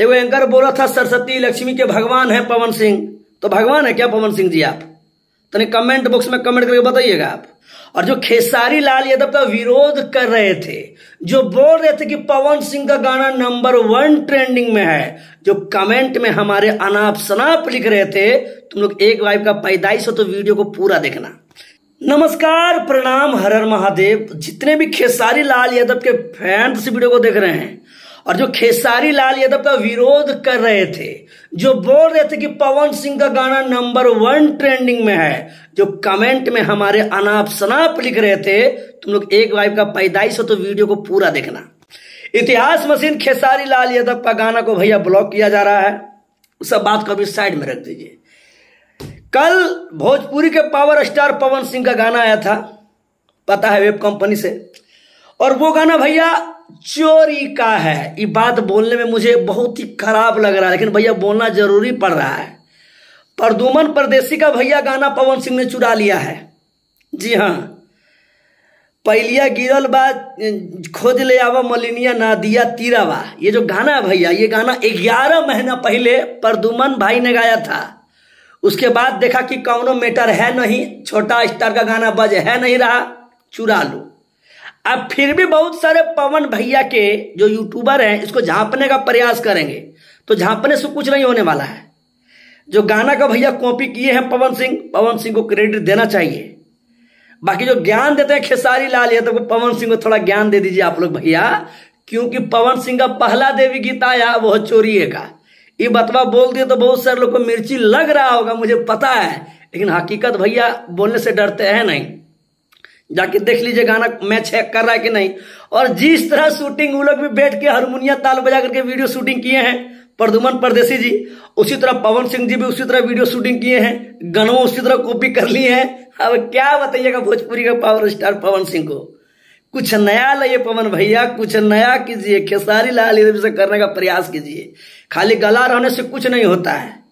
एगो एंकर बोला था, सरस्वती लक्ष्मी के भगवान है पवन सिंह। तो भगवान है क्या पवन सिंह जी आप? तनी कमेंट बॉक्स में कमेंट करके बताइएगा आप। और जो खेसारी लाल यादव का विरोध कर रहे थे, जो बोल रहे थे कि पवन सिंह का गाना नंबर वन ट्रेंडिंग में है, जो कमेंट में हमारे अनाप शनाप लिख रहे थे, तुम लोग एक वाइफ का पैदाइश हो तो वीडियो को पूरा देखना। नमस्कार, प्रणाम, हर हर महादेव। जितने भी खेसारी लाल यादव के फैंस वीडियो को देख रहे हैं और जो खेसारी लाल यादव का विरोध कर रहे थे, जो बोल रहे थे कि पवन सिंह का गाना नंबर वन ट्रेंडिंग में है, जो कमेंट में हमारे अनाप शनाप लिख रहे थे, तुम लोग एक वाइफ का पैदाइश हो तो वीडियो को पूरा देखना। इतिहास मशीन खेसारी लाल यादव का गाना को भैया ब्लॉक किया जा रहा है, उस सब बात को अभी साइड में रख दीजिए। कल भोजपुरी के पावर स्टार पवन सिंह का गाना आया था, पता है वेब कंपनी से? और वो गाना भैया चोरी का है। ये बात बोलने में मुझे बहुत ही खराब लग रहा है, लेकिन भैया बोलना ज़रूरी पड़ रहा है। परदुमन परदेसी का भैया गाना पवन सिंह ने चुरा लिया है। जी हाँ। पहलिया गिरल बा, खोज ले आवा मलिनिया, ना दिया तीरावा। ये जो गाना है भैया, ये गाना ग्यारह महीना पहले परदुमन भाई ने गाया था। उसके बाद देखा कि कौनो मेटर है नहीं, छोटा स्टार का गाना बज, है नहीं रहा, चुरा लो। अब फिर भी बहुत सारे पवन भैया के जो यूट्यूबर हैं, इसको झांपने का प्रयास करेंगे। तो झांपने से कुछ नहीं होने वाला है। जो गाना का भैया कॉपी किए हैं पवन सिंह पवन सिंह को क्रेडिट देना चाहिए। बाकी जो ज्ञान देते हैं खेसारी लाल यादव को, पवन सिंह को थोड़ा ज्ञान दे दीजिए आप लोग भैया। क्योंकि पवन सिंह का पहला देवी गीत आया, वो चोरिए का। ये बतवा बोल दिए तो बहुत सारे लोग को मिर्ची लग रहा होगा, मुझे पता है। लेकिन हकीकत भैया बोलने से डरते हैं नहीं। जाके देख लीजिए गाना मैच है, कर रहा है कि नहीं। और जिस तरह शूटिंग वो लोग भी बैठ के हारमोनिया ताल बजा करके वीडियो शूटिंग किए हैं प्रदुमन परदेसी जी, उसी तरह पवन सिंह जी भी उसी तरह वीडियो शूटिंग किए हैं गनों उसी तरह कॉपी कर लिए हैं। अब क्या बताइएगा भोजपुरी का पावर स्टार पवन सिंह को? कुछ नया लाइए पवन भैया, कुछ नया कीजिए, खेसारी लाल से करने का प्रयास कीजिए। खाली गला रहने से कुछ नहीं होता है।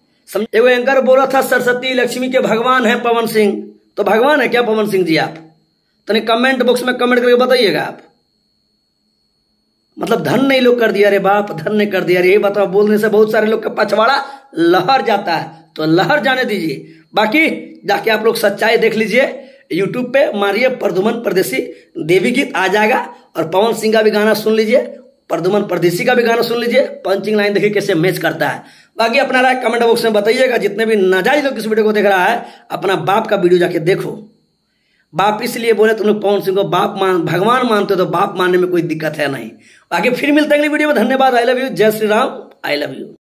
एगो एंकर बोला था, सरस्वती लक्ष्मी के भगवान है पवन सिंह। तो भगवान है क्या पवन सिंह जी आप? तनी कमेंट बॉक्स में कमेंट करके बताइएगा आप। मतलब धन नहीं लोग कर दिया रे बाप, धन नहीं कर दिया रे। ये बताओ बोलने से बहुत सारे लोग का पछवाड़ा लहर जाता है। तो लहर जाने दीजिए। बाकी जाके आप लोग सच्चाई देख लीजिए। यूट्यूब पे मारिए प्रदुमन परदेसी। देवी गीत आ जाएगा और पवन सिंह का भी गाना सुन लीजिए। प्रदुमन परदेसी का भी गाना सुन लीजिए। पंचिंग लाइन देखिए कैसे मैच करता है। बाकी अपना राय कमेंट बॉक्स में बताइएगा। जितने भी नाजायज लोग इस वीडियो को देख रहा है, अपना बाप का वीडियो जाके देखो। बाप इसलिए बोले, तुम लोग पवन सिंह को बाप मान, भगवान मानते हो तो बाप मानने में कोई दिक्कत है नहीं। आगे फिर मिलते हैं अगली वीडियो में। धन्यवाद। आई लव यू जय Shri Ram. I love you